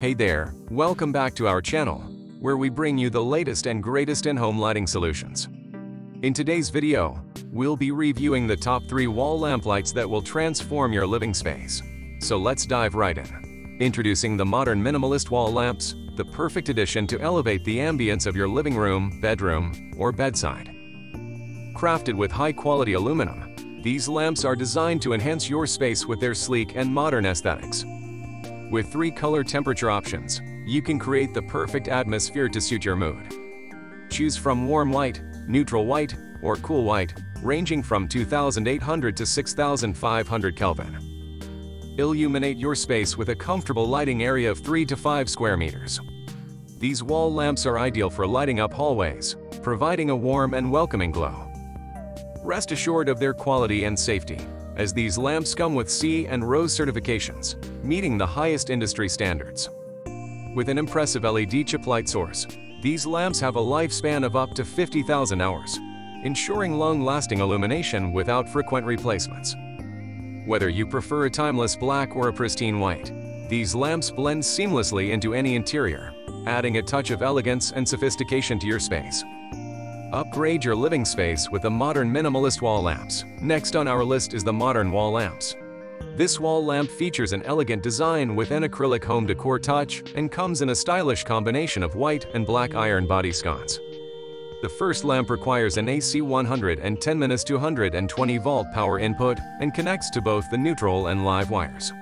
Hey there, welcome back to our channel, where we bring you the latest and greatest in-home lighting solutions. In today's video, we'll be reviewing the top 3 wall lamp lights that will transform your living space. So let's dive right in. Introducing the modern minimalist wall lamps, the perfect addition to elevate the ambience of your living room, bedroom, or bedside. Crafted with high-quality aluminum, these lamps are designed to enhance your space with their sleek and modern aesthetics. With three color temperature options, you can create the perfect atmosphere to suit your mood. Choose from warm white, neutral white, or cool white, ranging from 2800 to 6500 Kelvin. Illuminate your space with a comfortable lighting area of 3 to 5 square meters. These wall lamps are ideal for lighting up hallways, providing a warm and welcoming glow. Rest assured of their quality and safety, as these lamps come with CE and RoHS certifications, meeting the highest industry standards. With an impressive LED chip light source, these lamps have a lifespan of up to 50,000 hours, ensuring long-lasting illumination without frequent replacements. Whether you prefer a timeless black or a pristine white, these lamps blend seamlessly into any interior, adding a touch of elegance and sophistication to your space. Upgrade your living space with the modern minimalist wall lamps. Next on our list is the modern wall lamps. This wall lamp features an elegant design with an acrylic home decor touch and comes in a stylish combination of white and black iron body sconce. The first lamp requires an AC 110-220 volt power input and connects to both the neutral and live wires.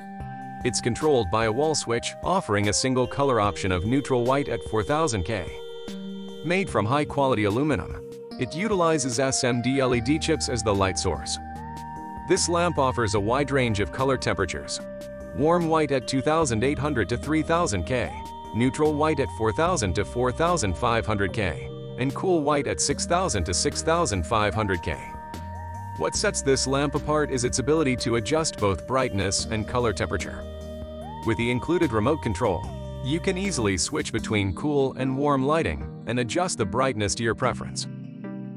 It's controlled by a wall switch, offering a single color option of neutral white at 4000K. Made from high-quality aluminum, it utilizes SMD LED chips as the light source. This lamp offers a wide range of color temperatures. Warm white at 2800 to 3000 K, neutral white at 4000 to 4500 K, and cool white at 6000 to 6500 K. What sets this lamp apart is its ability to adjust both brightness and color temperature. With the included remote control, you can easily switch between cool and warm lighting and adjust the brightness to your preference.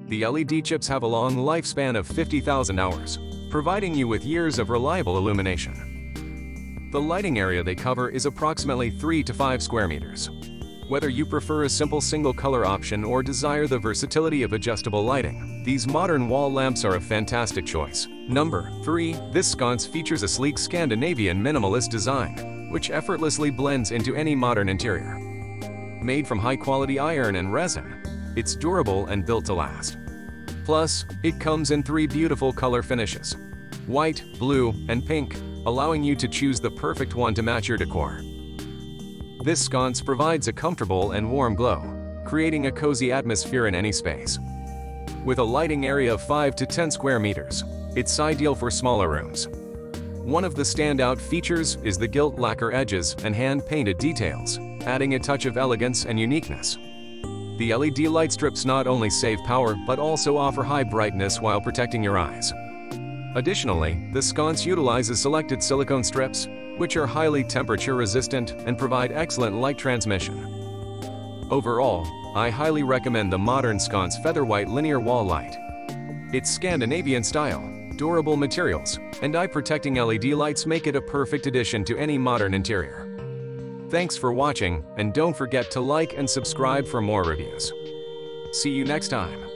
The LED chips have a long lifespan of 50,000 hours, providing you with years of reliable illumination. The lighting area they cover is approximately 3 to 5 square meters. Whether you prefer a simple single color option or desire the versatility of adjustable lighting, these modern wall lamps are a fantastic choice. Number 3. This sconce features a sleek Scandinavian minimalist design which effortlessly blends into any modern interior. Made from high-quality iron and resin, it's durable and built to last. Plus, it comes in three beautiful color finishes, white, blue, and pink, allowing you to choose the perfect one to match your decor. This sconce provides a comfortable and warm glow, creating a cozy atmosphere in any space. With a lighting area of 5 to 10 square meters, it's ideal for smaller rooms, one of the standout features is the gilt lacquer edges and hand-painted details, adding a touch of elegance and uniqueness. The LED light strips not only save power but also offer high brightness while protecting your eyes. Additionally, the sconce utilizes selected silicone strips, which are highly temperature resistant and provide excellent light transmission. Overall, I highly recommend the modern sconce Featherwhite linear wall light. Its Scandinavian style, durable materials, and eye-protecting LED lights make it a perfect addition to any modern interior. Thanks for watching, and don't forget to like and subscribe for more reviews. See you next time.